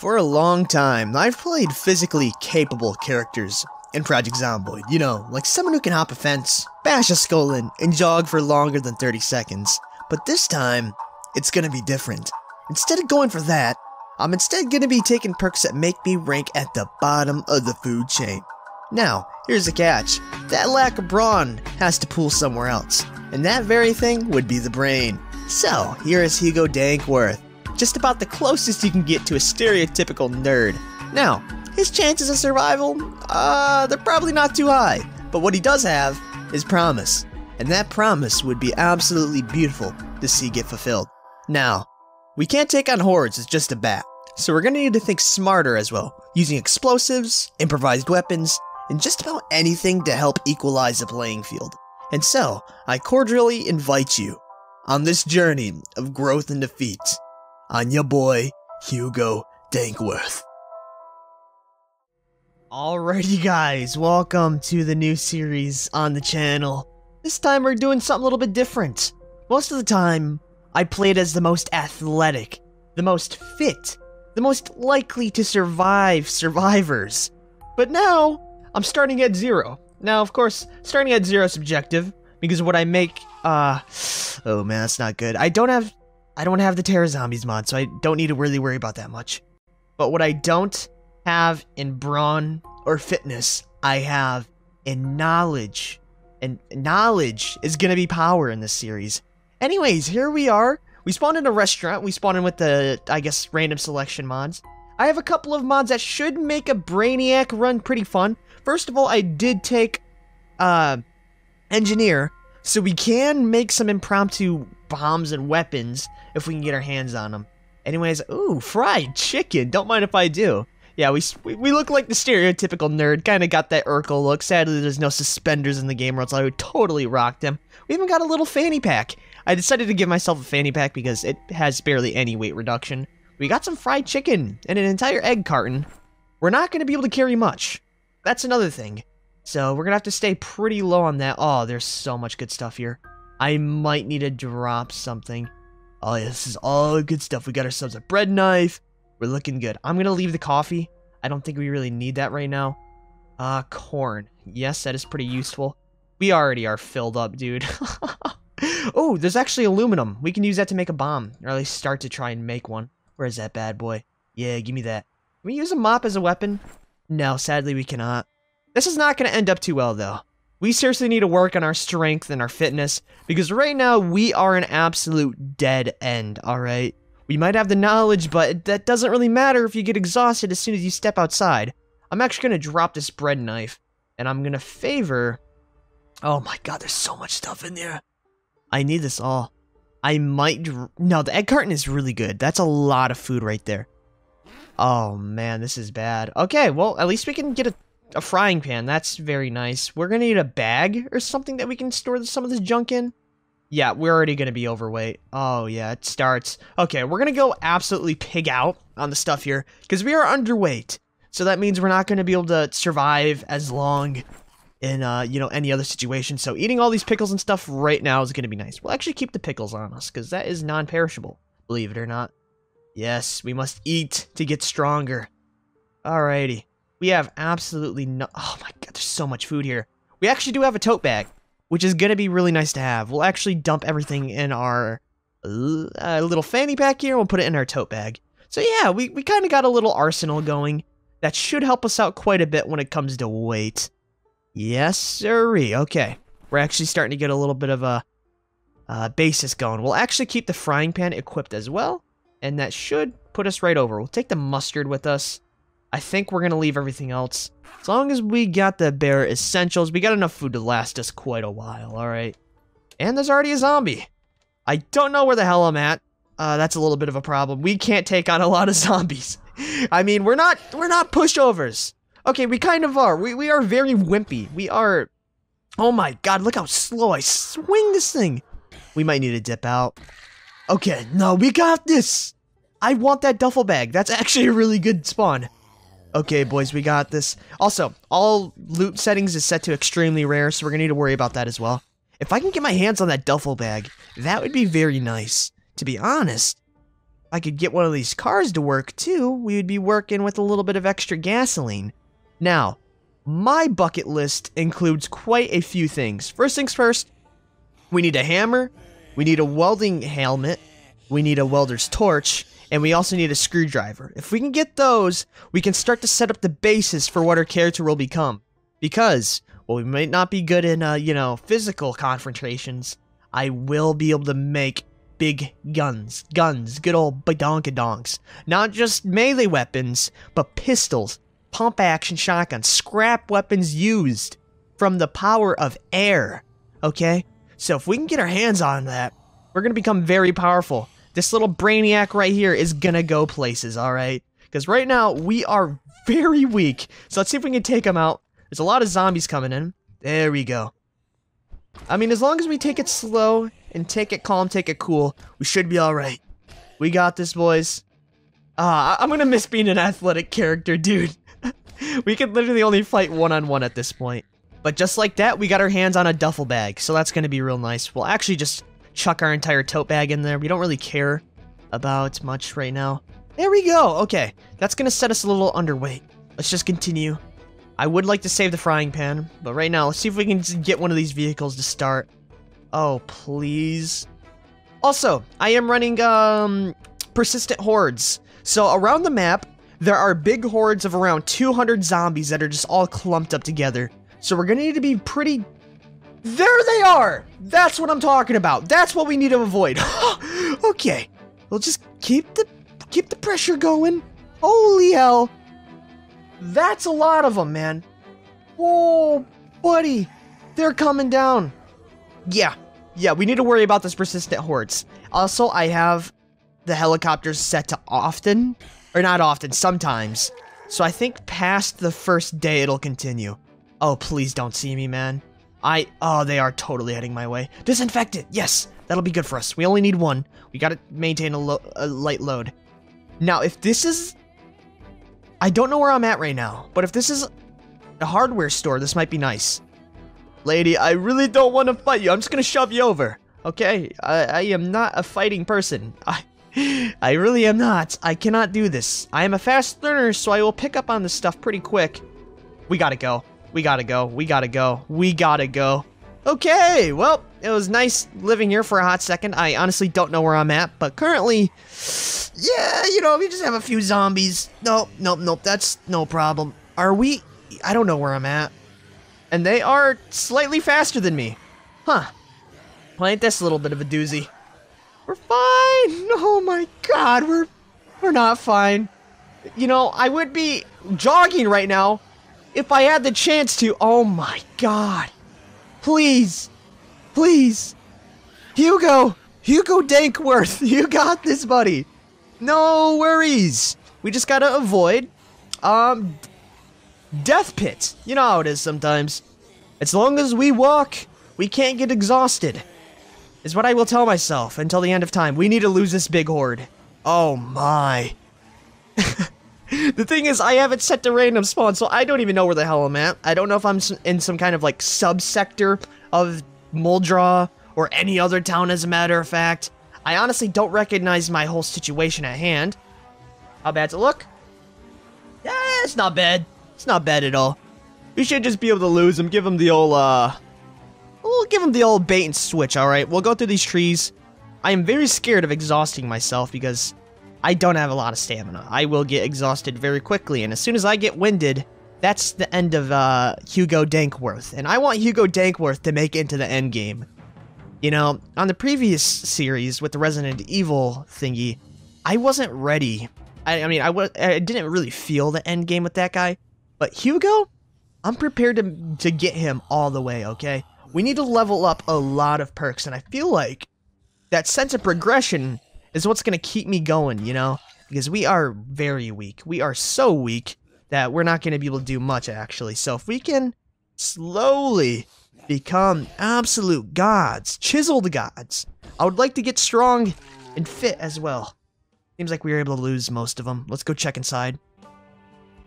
For a long time, I've played physically capable characters in Project Zomboid. You know, like someone who can hop a fence, bash a skull in, and jog for longer than 30 seconds. But this time, it's gonna be different. Instead of going for that, I'm instead gonna be taking perks that make me rank at the bottom of the food chain. Now, here's the catch. That lack of brawn has to pool somewhere else, and that very thing would be the brain. So, here is Hugo Dankworth, just about the closest you can get to a stereotypical nerd. Now, his chances of survival, uh, they're probably not too high, but what he does have is promise, and that promise would be absolutely beautiful to see get fulfilled. Now, we can't take on hordes as just a bat, so we're gonna need to think smarter as well, using explosives, improvised weapons, and just about anything to help equalize the playing field. And so, I cordially invite you on this journey of growth and defeat on your boy, Hugo Dankworth. Alrighty guys, welcome to the new series on the channel. This time we're doing something a little bit different. Most of the time, I played as the most athletic, the most fit, the most likely to survive survivors. But now, I'm starting at zero. Now, of course, starting at zero is subjective, because what I make, uh, oh man, that's not good. I don't have I don't have the Terror Zombies mod, so I don't need to really worry about that much. But what I don't have in brawn or fitness, I have in knowledge. And knowledge is gonna be power in this series. Anyways, here we are. We spawned in a restaurant. We spawned in with the, I guess, random selection mods. I have a couple of mods that should make a Brainiac run pretty fun. First of all, I did take, uh, Engineer, so we can make some impromptu bombs and weapons if we can get our hands on them. Anyways, ooh, fried chicken. Don't mind if I do. Yeah, we, we look like the stereotypical nerd. Kind of got that Urkel look. Sadly, there's no suspenders in the game, or else I would totally rock them. We even got a little fanny pack. I decided to give myself a fanny pack because it has barely any weight reduction. We got some fried chicken and an entire egg carton. We're not going to be able to carry much. That's another thing. So we're going to have to stay pretty low on that. Oh, there's so much good stuff here. I might need to drop something. Oh, yeah, this is all good stuff. We got ourselves a bread knife. We're looking good. I'm going to leave the coffee. I don't think we really need that right now. Uh, corn. Yes, that is pretty useful. We already are filled up, dude. oh, there's actually aluminum. We can use that to make a bomb, or at least start to try and make one. Where is that bad boy? Yeah, give me that. Can we use a mop as a weapon? No, sadly we cannot. This is not going to end up too well, though. We seriously need to work on our strength and our fitness because right now we are an absolute dead end, alright? We might have the knowledge, but that doesn't really matter if you get exhausted as soon as you step outside. I'm actually going to drop this bread knife and I'm going to favor... Oh my god, there's so much stuff in there. I need this all. I might... No, the egg carton is really good. That's a lot of food right there. Oh man, this is bad. Okay, well, at least we can get a a frying pan. That's very nice. We're going to need a bag or something that we can store some of this junk in. Yeah, we're already going to be overweight. Oh, yeah, it starts. Okay, we're going to go absolutely pig out on the stuff here because we are underweight. So that means we're not going to be able to survive as long in, uh, you know, any other situation. So eating all these pickles and stuff right now is going to be nice. We'll actually keep the pickles on us because that is non-perishable, believe it or not. Yes, we must eat to get stronger. Alrighty. We have absolutely no... Oh my god, there's so much food here. We actually do have a tote bag, which is going to be really nice to have. We'll actually dump everything in our uh, little fanny pack here. And we'll put it in our tote bag. So yeah, we, we kind of got a little arsenal going. That should help us out quite a bit when it comes to weight. Yes, sirree. Okay. We're actually starting to get a little bit of a uh, basis going. We'll actually keep the frying pan equipped as well. And that should put us right over. We'll take the mustard with us. I think we're going to leave everything else. As long as we got the bare essentials, we got enough food to last us quite a while, alright? And there's already a zombie. I don't know where the hell I'm at. Uh, that's a little bit of a problem. We can't take on a lot of zombies. I mean, we're not we're not pushovers. Okay, we kind of are. We, we are very wimpy. We are... Oh my god, look how slow I swing this thing. We might need to dip out. Okay, no, we got this. I want that duffel bag. That's actually a really good spawn. Okay, boys, we got this. Also, all loot settings is set to extremely rare, so we're gonna need to worry about that as well. If I can get my hands on that duffel bag, that would be very nice. To be honest, if I could get one of these cars to work too, we would be working with a little bit of extra gasoline. Now, my bucket list includes quite a few things. First things first, we need a hammer, we need a welding helmet, we need a welder's torch, and we also need a screwdriver. If we can get those, we can start to set up the basis for what our character will become. Because, while we might not be good in, uh, you know, physical confrontations, I will be able to make big guns. Guns, good old badonkadonks. Not just melee weapons, but pistols, pump action shotguns, scrap weapons used from the power of air. Okay? So if we can get our hands on that, we're gonna become very powerful. This little brainiac right here is gonna go places, alright? Because right now, we are very weak. So let's see if we can take him out. There's a lot of zombies coming in. There we go. I mean, as long as we take it slow and take it calm, take it cool, we should be alright. We got this, boys. Ah, I'm gonna miss being an athletic character, dude. we could literally only fight one-on-one -on -one at this point. But just like that, we got our hands on a duffel bag, so that's gonna be real nice. We'll actually just chuck our entire tote bag in there. We don't really care about much right now. There we go. Okay, that's gonna set us a little underweight. Let's just continue. I would like to save the frying pan, but right now, let's see if we can get one of these vehicles to start. Oh, please. Also, I am running, um, persistent hordes. So around the map, there are big hordes of around 200 zombies that are just all clumped up together. So we're gonna need to be pretty... There they are! That's what I'm talking about. That's what we need to avoid. okay. We'll just keep the keep the pressure going. Holy hell. That's a lot of them, man. Oh, buddy. They're coming down. Yeah. Yeah, we need to worry about this persistent hordes. Also, I have the helicopters set to often. Or not often, sometimes. So I think past the first day it'll continue. Oh, please don't see me, man. I- oh, they are totally heading my way. Disinfectant! Yes! That'll be good for us. We only need one. We gotta maintain a, lo a light load. Now, if this is I don't know where I'm at right now, but if this is a hardware store, this might be nice. Lady, I really don't want to fight you. I'm just gonna shove you over. Okay? I, I am not a fighting person. I, I really am not. I cannot do this. I am a fast learner, so I will pick up on this stuff pretty quick. We gotta go. We gotta go. We gotta go. We gotta go. Okay, well, it was nice living here for a hot second. I honestly don't know where I'm at, but currently, yeah, you know, we just have a few zombies. Nope, nope, nope, that's no problem. Are we? I don't know where I'm at. And they are slightly faster than me. Huh. Well, ain't this a little bit of a doozy? We're fine! Oh my god, we're, we're not fine. You know, I would be jogging right now if I had the chance to. Oh my god. Please. Please. Hugo. Hugo Dankworth. You got this, buddy. No worries. We just gotta avoid, um, death pit. You know how it is sometimes. As long as we walk, we can't get exhausted. Is what I will tell myself until the end of time. We need to lose this big horde. Oh my. the thing is, I have it set to random spawn, so I don't even know where the hell I'm at. I don't know if I'm in some kind of, like, subsector of Muldraugh or any other town, as a matter of fact. I honestly don't recognize my whole situation at hand. How bad's it look? Yeah, it's not bad. It's not bad at all. We should just be able to lose him, give him the old, uh... We'll give him the old bait and switch, alright? We'll go through these trees. I am very scared of exhausting myself because I don't have a lot of stamina. I will get exhausted very quickly, and as soon as I get winded, that's the end of uh, Hugo Dankworth. And I want Hugo Dankworth to make it into the end game. You know, on the previous series with the Resident Evil thingy, I wasn't ready. I, I mean, I, was, I didn't really feel the end game with that guy. But Hugo, I'm prepared to, to get him all the way, okay? We need to level up a lot of perks, and I feel like that sense of progression is what's going to keep me going, you know? Because we are very weak. We are so weak that we're not going to be able to do much, actually. So if we can slowly become absolute gods, chiseled gods, I would like to get strong and fit as well. Seems like we were able to lose most of them. Let's go check inside.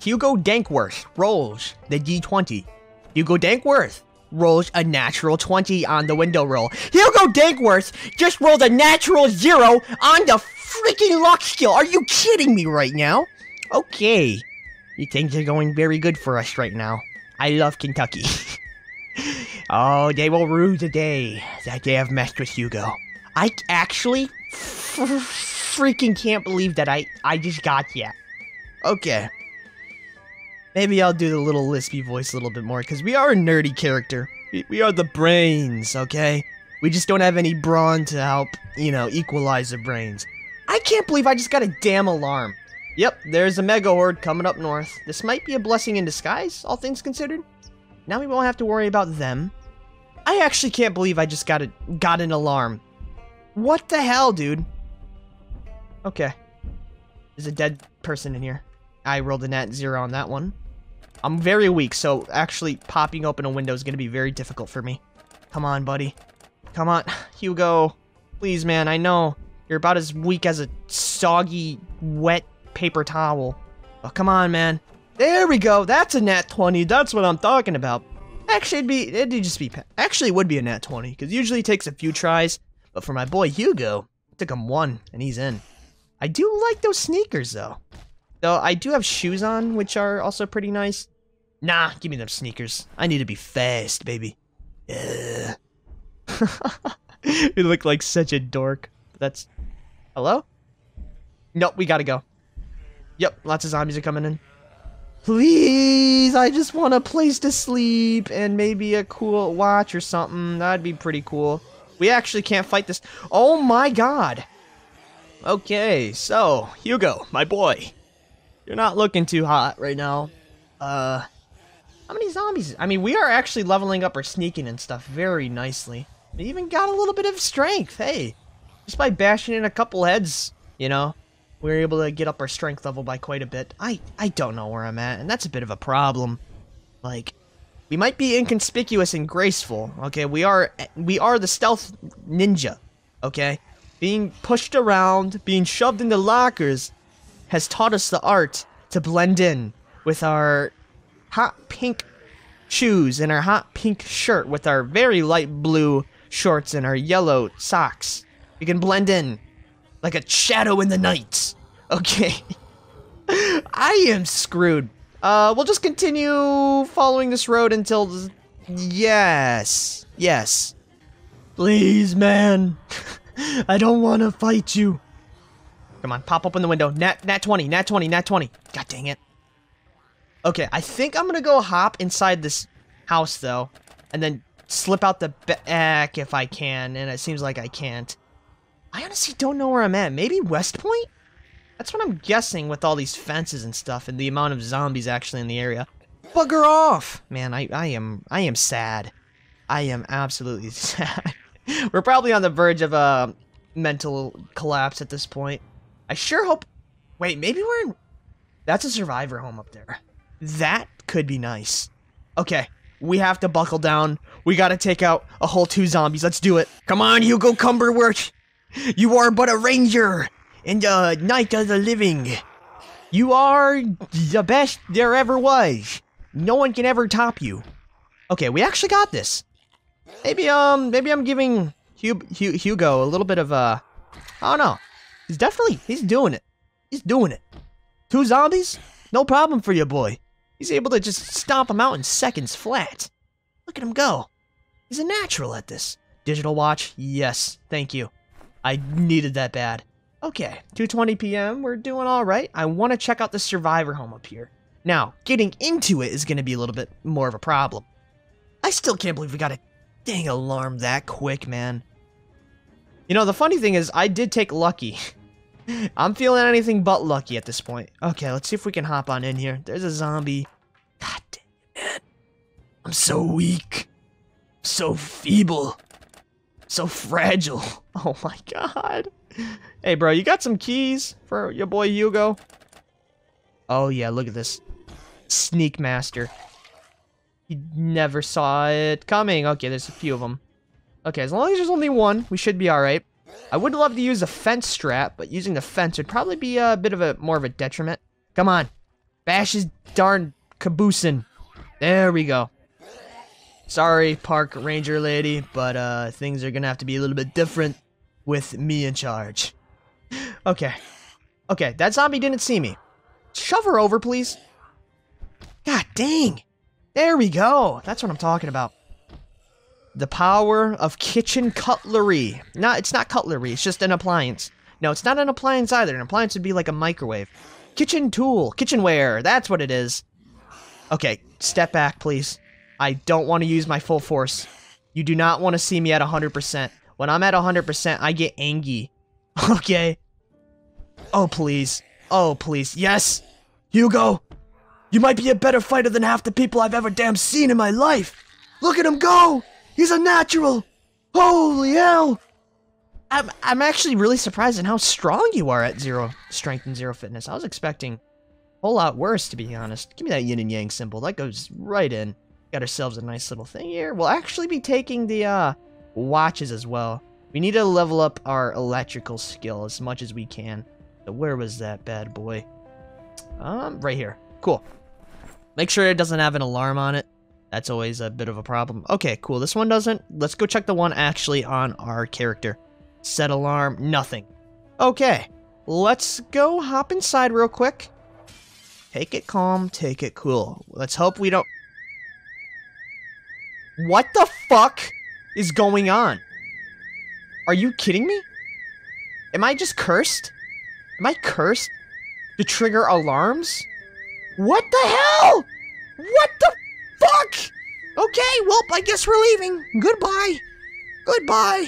Hugo Dankworth rolls the D20. Hugo Dankworth, rolls a natural 20 on the window roll. Hugo Dankworth just rolled a natural zero on the freaking luck skill. Are you kidding me right now? Okay. You things are going very good for us right now. I love Kentucky. oh, they will rue the day that they have messed with Hugo. I actually freaking can't believe that I, I just got yet. Okay. Maybe I'll do the little lispy voice a little bit more, because we are a nerdy character. We, are the brains, okay? We just don't have any brawn to help, you know, equalize the brains. I can't believe I just got a damn alarm. Yep, there's a mega horde coming up north. This might be a blessing in disguise, all things considered. Now we won't have to worry about them. I actually can't believe I just got a got an alarm. What the hell, dude? Okay. There's a dead person in here. I rolled a nat zero on that one. I'm very weak, so actually popping open a window is going to be very difficult for me. Come on, buddy. Come on, Hugo. Please, man, I know. You're about as weak as a soggy, wet paper towel. Oh, come on, man. There we go. That's a nat 20. That's what I'm talking about. Actually, it'd be, it'd just be, actually, it would be a nat 20, because usually it takes a few tries. But for my boy Hugo, it took him one, and he's in. I do like those sneakers, though. Though I do have shoes on, which are also pretty nice. Nah, give me them sneakers. I need to be fast, baby. You look like such a dork. That's... Hello? Nope, we gotta go. Yep, lots of zombies are coming in. Please, I just want a place to sleep and maybe a cool watch or something. That'd be pretty cool. We actually can't fight this. Oh my god. Okay, so, Hugo, my boy. You're not looking too hot right now. Uh, how many zombies? I mean, we are actually leveling up our sneaking and stuff very nicely. We even got a little bit of strength, hey. Just by bashing in a couple heads, you know we were able to get up our strength level by quite a bit. I, I don't know where I'm at, and that's a bit of a problem. Like, we might be inconspicuous and graceful, okay? We are we are the stealth ninja, okay? Being pushed around, being shoved into lockers has taught us the art to blend in with our hot pink shoes and our hot pink shirt with our very light blue shorts and our yellow socks. We can blend in like a shadow in the night. Okay. I am screwed. Uh, we'll just continue following this road until... Yes. Yes. Please, man. I don't want to fight you. Come on, pop open the window. Nat, nat 20, nat 20, nat 20. God dang it. Okay, I think I'm to go hop inside this house, though. And then slip out the back if I can. And it seems like I can't. I honestly don't know where I'm at. Maybe West Point? That's what I'm guessing with all these fences and stuff and the amount of zombies actually in the area. Bugger off! Man, I, I am I am sad. I am absolutely sad. We're probably on the verge of a mental collapse at this point. I sure hope... Wait, maybe we're in... That's a survivor home up there. That could be nice. Okay, we have to buckle down. We gotta take out a whole two zombies. Let's do it. Come on, Hugo Cumberworth! You are but a ranger in the night of the living. You are the best there ever was. No one can ever top you. Okay, we actually got this. Maybe, um, maybe I'm giving Hugo a little bit of, uh, I don't know. He's definitely, he's doing it. He's doing it. Two zombies? No problem for you, boy. He's able to just stomp them out in seconds flat. Look at him go. He's a natural at this. Digital watch? Yes, thank you. I needed that bad. Okay, 2.20 p.m., we're doing alright. I want to check out the survivor home up here. Now, getting into it is going to be a little bit more of a problem. I still can't believe we got a dang alarm that quick, man. You know, the funny thing is, I did take lucky. I'm feeling anything but lucky at this point. Okay, let's see if we can hop on in here. There's a zombie. I'm so weak. So feeble. So fragile. Oh my god. Hey, bro, you got some keys for your boy Hugo? Oh, yeah, look at this. Sneak Master. He never saw it coming. Okay, there's a few of them. Okay, as long as there's only one, we should be alright. I would love to use a fence strap, but using the fence would probably be a bit of a more of a detriment. Come on. Bash his darn caboose in. There we go. Sorry, park ranger lady, but uh, things are gonna have to be a little bit different with me in charge. Okay. Okay, that zombie didn't see me. Shove her over, please. God dang. There we go. That's what I'm talking about. The power of kitchen cutlery. No, it's not cutlery. It's just an appliance. No, it's not an appliance either. An appliance would be like a microwave. Kitchen tool. Kitchenware. That's what it is. Okay, step back, please. I don't want to use my full force. You do not want to see me at 100%. When I'm at 100%, I get angry. Okay? Oh, please. Oh, please. Yes! Hugo! You might be a better fighter than half the people I've ever damn seen in my life! Look at him go! He's a natural! Holy hell! I'm, I'm actually really surprised in how strong you are at zero strength and zero fitness. I was expecting a whole lot worse, to be honest. Give me that yin and yang symbol. That goes right in. Got ourselves a nice little thing here. We'll actually be taking the uh, watches as well. We need to level up our electrical skill as much as we can. So where was that bad boy? Um, right here. Cool. Make sure it doesn't have an alarm on it. That's always a bit of a problem. Okay, cool. This one doesn't. Let's go check the one actually on our character. Set alarm, nothing. Okay, let's go hop inside real quick. Take it calm, take it cool. Let's hope we don't... What the fuck is going on? Are you kidding me? Am I just cursed? Am I cursed to trigger alarms? What the hell? What the fuck? Okay, well, I guess we're leaving. Goodbye. Goodbye.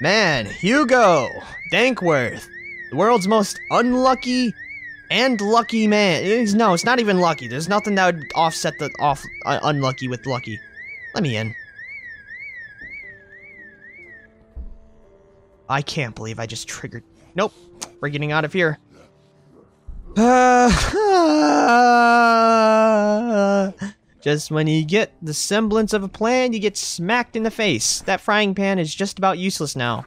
Man, Hugo Dankworth, the world's most unlucky and lucky man. It is, no, it's not even lucky. There's nothing that would offset the off uh, unlucky with lucky. Let me in. I can't believe I just triggered. Nope, we're getting out of here. just when you get the semblance of a plan, you get smacked in the face. That frying pan is just about useless now.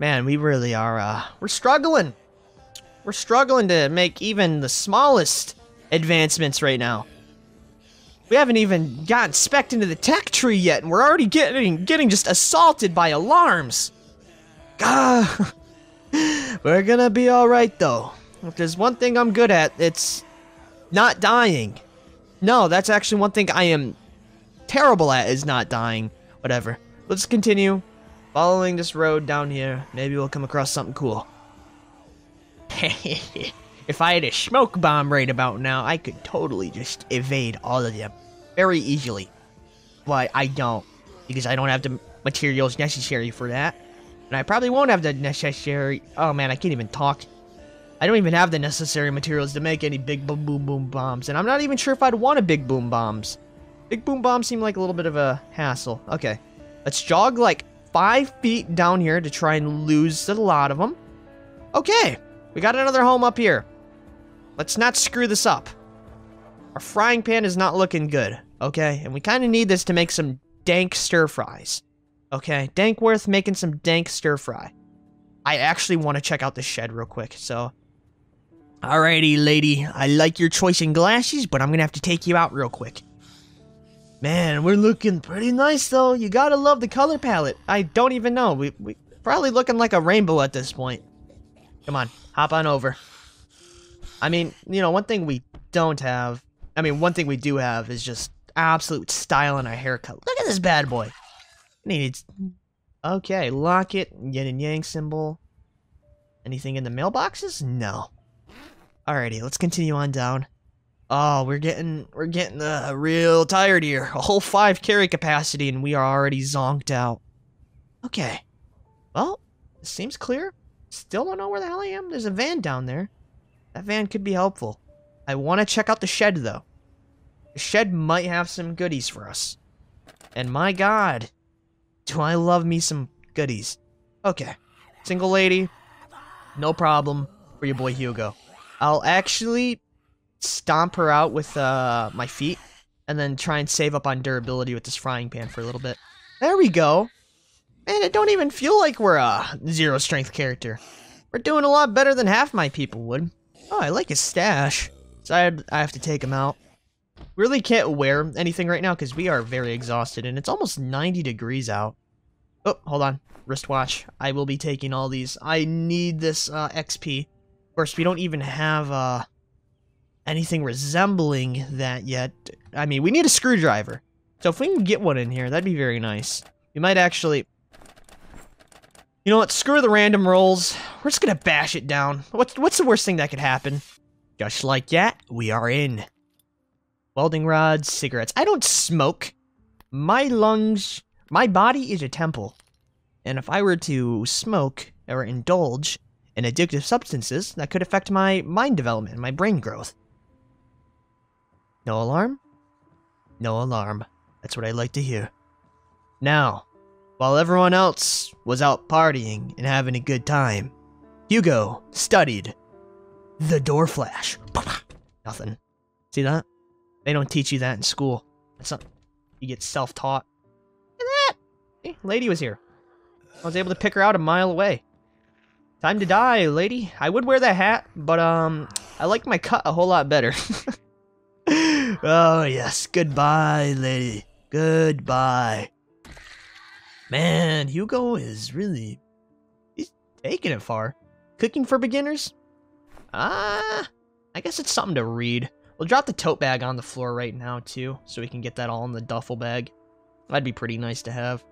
Man, we really are, uh, we're struggling. We're struggling to make even the smallest advancements right now. We haven't even gotten specced into the tech tree yet, and we're already getting getting just assaulted by alarms. Ah, we're gonna be alright though. If there's one thing I'm good at, it's not dying. No, that's actually one thing I am terrible at is not dying. Whatever. Let's continue following this road down here. Maybe we'll come across something cool. if I had a smoke bomb right about now, I could totally just evade all of them very easily. But I don't, because I don't have the materials necessary for that. And I probably won't have the necessary... Oh man, I can't even talk. I don't even have the necessary materials to make any big boom boom boom bombs. And I'm not even sure if I'd want a big boom bombs. Big boom bombs seem like a little bit of a hassle. Okay. Let's jog like five feet down here to try and lose a lot of them. Okay. We got another home up here. Let's not screw this up. Our frying pan is not looking good. Okay. And we kind of need this to make some dank stir fries. Okay, Dankworth making some dank stir fry. I actually want to check out the shed real quick, so. Alrighty, lady. I like your choice in glasses, but I'm going to have to take you out real quick. Man, we're looking pretty nice, though. You gotta love the color palette. I don't even know. We, we probably looking like a rainbow at this point. Come on, hop on over. I mean, you know, one thing we don't have, I mean, one thing we do have is just absolute style in our haircut. Look at this bad boy. He Needs. Okay, locket, yin and yang symbol. Anything in the mailboxes? No. Alrighty, let's continue on down. Oh, we're getting we're getting uh, real tired here. A whole five carry capacity, and we are already zonked out. Okay. Well, seems clear. Still don't know where the hell I am. There's a van down there. That van could be helpful. I want to check out the shed, though. The shed might have some goodies for us. And my god, do I love me some goodies? Okay. Single lady. No problem for your boy Hugo. I'll actually stomp her out with uh, my feet and then try and save up on durability with this frying pan for a little bit. There we go. Man, it don't even feel like we're a zero strength character. We're doing a lot better than half my people would. Oh, I like his stash. So I, I have to take him out. Really can't wear anything right now because we are very exhausted and it's almost 90 degrees out. Oh, hold on. Wristwatch. I will be taking all these. I need this uh, XP. Of course, we don't even have uh, anything resembling that yet. I mean, we need a screwdriver. So if we can get one in here, that'd be very nice. We might actually... You know what? Screw the random rolls. We're just gonna bash it down. What's, what's the worst thing that could happen? Just like that, we are in. Welding rods, cigarettes. I don't smoke. My lungs... My body is a temple. And if I were to smoke or indulge in addictive substances, that could affect my mind development, my brain growth. No alarm? No alarm. That's what I like to hear. Now, while everyone else was out partying and having a good time, Hugo studied the door flash. Nothing. See that? They don't teach you that in school. That's not. You get self-taught. Look at that! Hey, lady was here. I was able to pick her out a mile away. Time to die, lady. I would wear that hat, but um, I like my cut a whole lot better. oh yes, goodbye, lady. Goodbye. Man, Hugo is really... He's taking it far. Cooking for beginners? Ah, uh, I guess it's something to read. We'll drop the tote bag on the floor right now, too, so we can get that all in the duffel bag. That'd be pretty nice to have.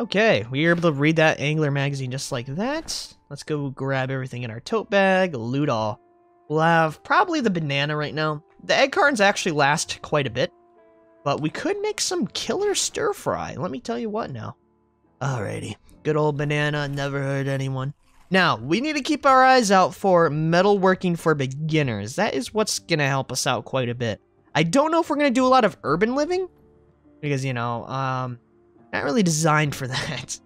Okay, we were able to read that Angler magazine just like that. Let's go grab everything in our tote bag, loot all. We'll have probably the banana right now. The egg cartons actually last quite a bit. But we could make some killer stir fry. Let me tell you what now. Alrighty. Good old banana, never hurt anyone. Now, we need to keep our eyes out for metalworking for beginners. That is what's going to help us out quite a bit. I don't know if we're going to do a lot of urban living. Because, you know, um, not really designed for that.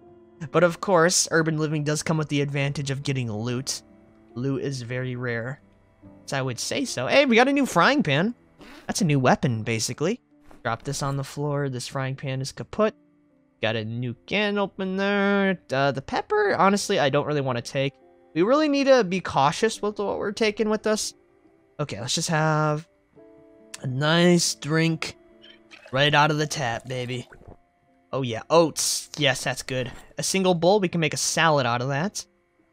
But of course, urban living does come with the advantage of getting loot. Loot is very rare. So I would say so. Hey, we got a new frying pan. That's a new weapon, basically. Drop this on the floor. This frying pan is kaput. Got a new can opener. Uh, the pepper, honestly, I don't really want to take. We really need to be cautious with what we're taking with us. Okay, let's just have a nice drink right out of the tap, baby. Oh yeah, oats. Yes, that's good. A single bowl, we can make a salad out of that.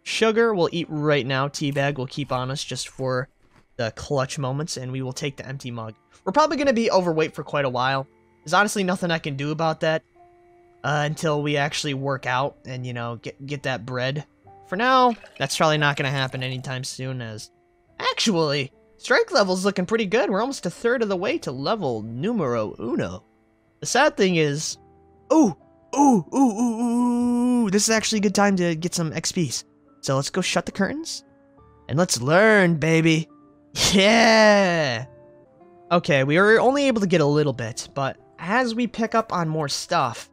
Sugar, we'll eat right now. Teabag we'll keep on us just for the clutch moments, and we will take the empty mug. We're probably going to be overweight for quite a while. There's honestly nothing I can do about that uh, until we actually work out and, you know, get, get that bread. For now, that's probably not going to happen anytime soon as... Actually, strength level's looking pretty good. We're almost a third of the way to level numero uno. The sad thing is... Ooh! Ooh! Ooh! Ooh! Ooh! This is actually a good time to get some XPs. So let's go shut the curtains. And let's learn, baby! Yeah! Okay, we were only able to get a little bit, but as we pick up on more stuff,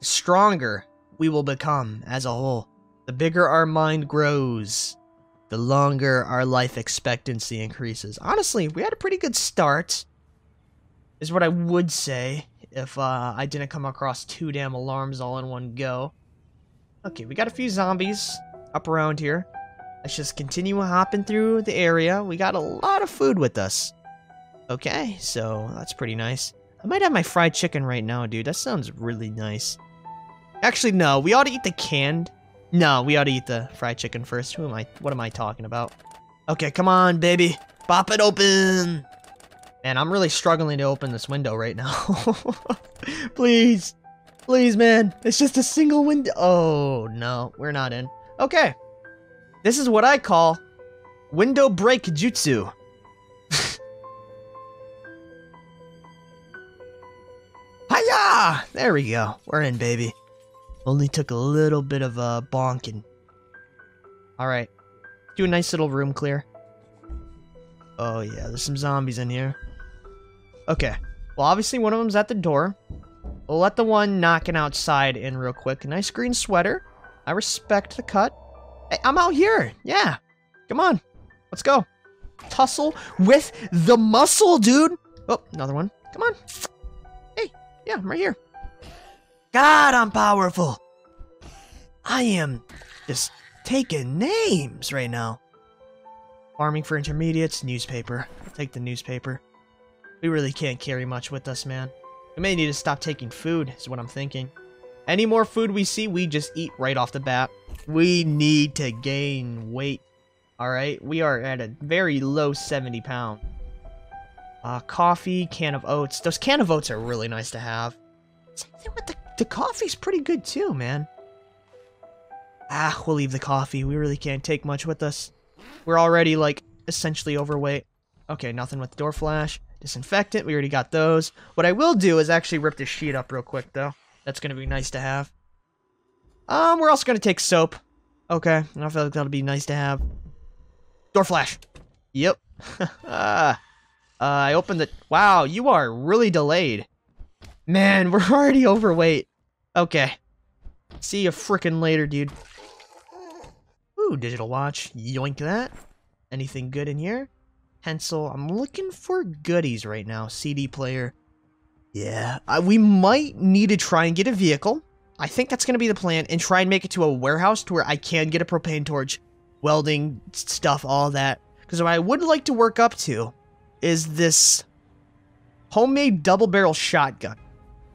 stronger we will become as a whole. The bigger our mind grows, the longer our life expectancy increases. Honestly, we had a pretty good start, is what I would say, if uh, I didn't come across two damn alarms all in one go. Okay, we got a few zombies up around here. Let's just continue hopping through the area. We got a lot of food with us. Okay, so that's pretty nice. I might have my fried chicken right now, dude. That sounds really nice. Actually, no. We ought to eat the canned. No, we ought to eat the fried chicken first. Who am I? What am I talking about? Okay, come on, baby. Pop it open. Man, I'm really struggling to open this window right now. Please. Please, man. It's just a single window. Oh, no. We're not in. Okay. This is what I call window break jutsu. Hiya! There we go. We're in, baby. Only took a little bit of a bonking. Alright. Do a nice little room clear. Oh yeah, there's some zombies in here. Okay. Well, obviously one of them's at the door. We'll let the one knocking outside in real quick. Nice green sweater. I respect the cut. Hey, I'm out here. Yeah. Come on. Let's go. Tussle with the muscle, dude. Oh, another one. Come on. Yeah, I'm right here. God, I'm powerful. I am just taking names right now. Farming for intermediates, newspaper. Take the newspaper. We really can't carry much with us, man. We may need to stop taking food, is what I'm thinking. Any more food we see, we just eat right off the bat. We need to gain weight. Alright, we are at a very low 70 pound. Uh, coffee, can of oats. Those can of oats are really nice to have. Same thing with the, the coffee's pretty good too, man. Ah, we'll leave the coffee. We really can't take much with us. We're already, like, essentially overweight. Okay, nothing with door flash. Disinfectant, we already got those. What I will do is actually rip this sheet up real quick, though. That's going to be nice to have. Um, we're also going to take soap. Okay, I feel like that'll be nice to have. Door flash. Yep. uh, I opened the... Wow, you are really delayed. Man, we're already overweight. Okay. See you frickin' later, dude. Ooh, digital watch. Yoink that. Anything good in here? Pencil. I'm looking for goodies right now. CD player. Yeah. Uh, we might need to try and get a vehicle. I think that's going to be the plan. And try and make it to a warehouse to where I can get a propane torch. Welding stuff, all that. Because what I would like to work up to is this homemade double barrel shotgun.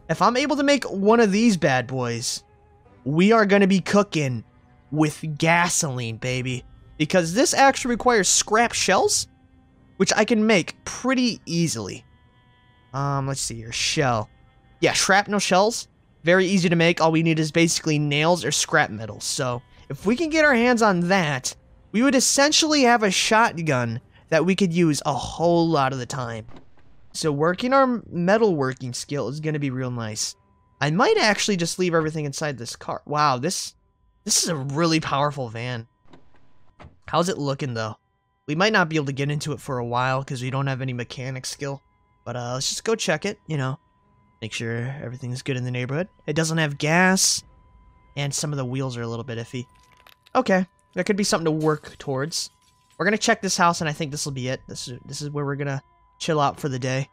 If I'm able to make one of these bad boys, we are going to be cooking with gasoline, baby. Because this actually requires scrap shells, which I can make pretty easily. Um, let's see here. Shell. Yeah, shrapnel shells. Very easy to make. All we need is basically nails or scrap metal. So, if we can get our hands on that, we would essentially have a shotgun that we could use a whole lot of the time. So working our metalworking skill is going to be real nice. I might actually just leave everything inside this car. Wow, this this is a really powerful van. How's it looking, though? We might not be able to get into it for a while because we don't have any mechanic skill. But uh, let's just go check it, you know. Make sure everything's good in the neighborhood. It doesn't have gas. And some of the wheels are a little bit iffy. Okay, that could be something to work towards. We're to check this house, and I think this will be it. This is, this is where we're to chill out for the day.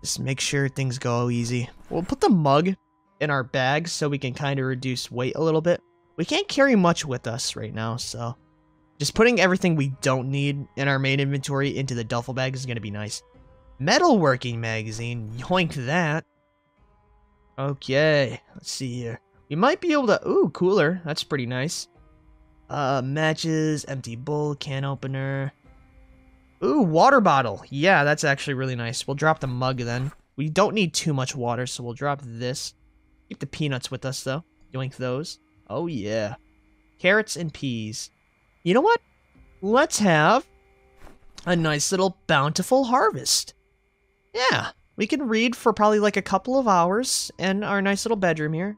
Just make sure things go easy. We'll put the mug in our bag so we can kind of reduce weight a little bit. We can't carry much with us right now, so just putting everything we don't need in our main inventory into the duffel bag is to be nice. Metalworking magazine, yoink that. Okay, let's see here. We might be able to, ooh, cooler, that's pretty nice. Uh, matches, empty bowl, can opener. Ooh, water bottle. Yeah, that's actually really nice. We'll drop the mug then. We don't need too much water, so we'll drop this. Keep the peanuts with us, though. Yoink those. Oh, yeah. Carrots and peas. You know what? Let's have a nice little bountiful harvest. Yeah, we can read for probably like a couple of hours in our nice little bedroom here.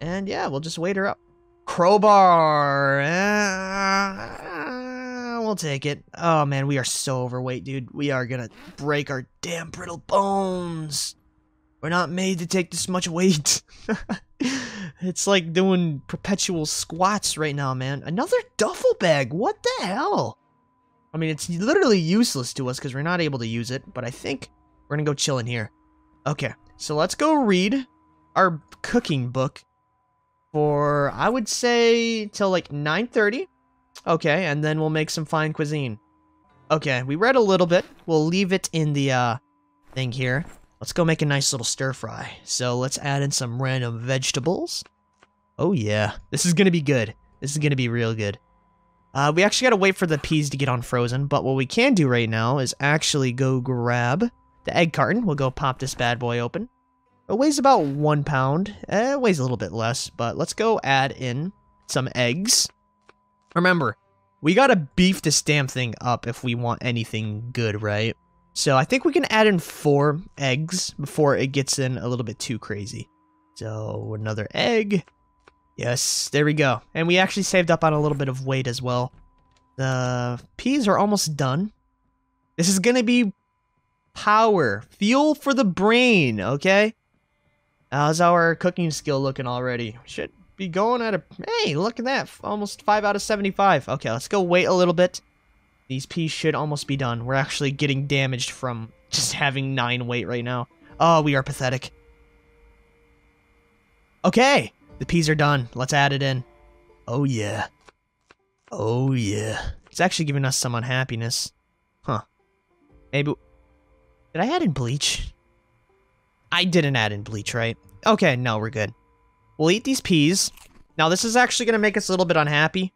And yeah, we'll just wait her up. Crowbar. Uh, we'll take it. Oh man, we are so overweight, dude. We are gonna break our damn brittle bones. We're not made to take this much weight. it's like doing perpetual squats right now, man. Another duffel bag. What the hell? I mean, it's literally useless to us because we're not able to use it, but I think we're to go chill in here. Okay, so let's go read our cooking book for, I would say, till like 9.30. Okay, and then we'll make some fine cuisine. Okay, we read a little bit. We'll leave it in the uh, thing here. Let's go make a nice little stir fry. So let's add in some random vegetables. Oh yeah, this is gonna be good. This is gonna be real good. Uh, we actually gotta wait for the peas to get on frozen, but what we can do right now is actually go grab the egg carton. We'll go pop this bad boy open. It weighs about one pound. Eh, it weighs a little bit less, but let's go add in some eggs. Remember, we gotta beef this damn thing up if we want anything good, right? So I think we can add in four eggs before it gets in a little bit too crazy. So another egg. Yes, there we go. And we actually saved up on a little bit of weight as well. The peas are almost done. This is to be power. Fuel for the brain, okay? How's our cooking skill looking already? Should be going at a... Hey, look at that. Almost 5 out of 75. Okay, let's go wait a little bit. These peas should almost be done. We're actually getting damaged from just having 9 weight right now. Oh, we are pathetic. Okay, the peas are done. Let's add it in. Oh, yeah. Oh, yeah. It's actually giving us some unhappiness. Huh. Maybe... Did I add in bleach? I didn't add in bleach, right? Okay, no, we're good. We'll eat these peas. Now, this is actually going to make us a little bit unhappy,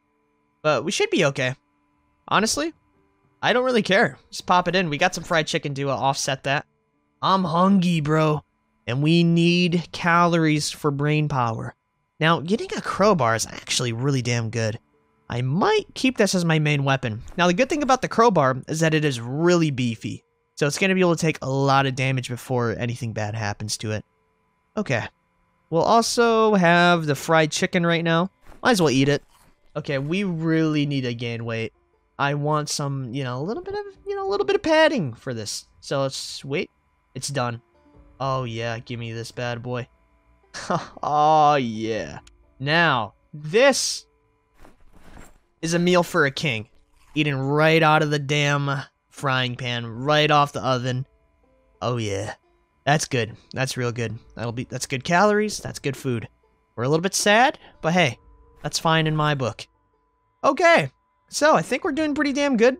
but we should be okay. Honestly, I don't really care. Just pop it in. We got some fried chicken to offset that. I'm hungry, bro. And we need calories for brain power. Now, getting a crowbar is actually really damn good. I might keep this as my main weapon. Now, the good thing about the crowbar is that it is really beefy. So it's going to be able to take a lot of damage before anything bad happens to it. Okay. We'll also have the fried chicken right now. Might as well eat it. Okay, we really need to gain weight. I want some, you know, a little bit of, you know, a little bit of padding for this. So let's wait. It's done. Oh yeah, give me this bad boy. oh yeah. Now, this is a meal for a king. Eating right out of the damn frying pan, right off the oven. Oh yeah. That's good. That's real good. That'll be that's good calories, that's good food. We're a little bit sad, but hey, that's fine in my book. Okay. So, I think we're doing pretty damn good.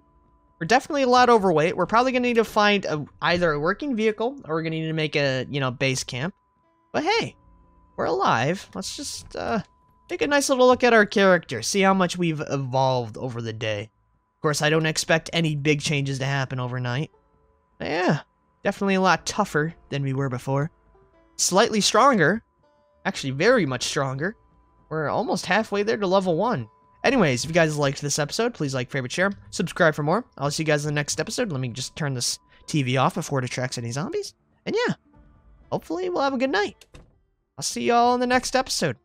We're definitely a lot overweight. We're probably going to need to find a, either a working vehicle or we're going to need to make a, you know, base camp. But hey, we're alive. Let's just uh, take a nice little look at our character. See how much we've evolved over the day. Course, I don't expect any big changes to happen overnight. But yeah, definitely a lot tougher than we were before. Slightly stronger. Actually, very much stronger. We're almost halfway there to level 1. Anyways, if you guys liked this episode, please like, favorite, share, subscribe for more. I'll see you guys in the next episode. Let me just turn this TV off before it attracts any zombies. And yeah, hopefully we'll have a good night. I'll see y'all in the next episode.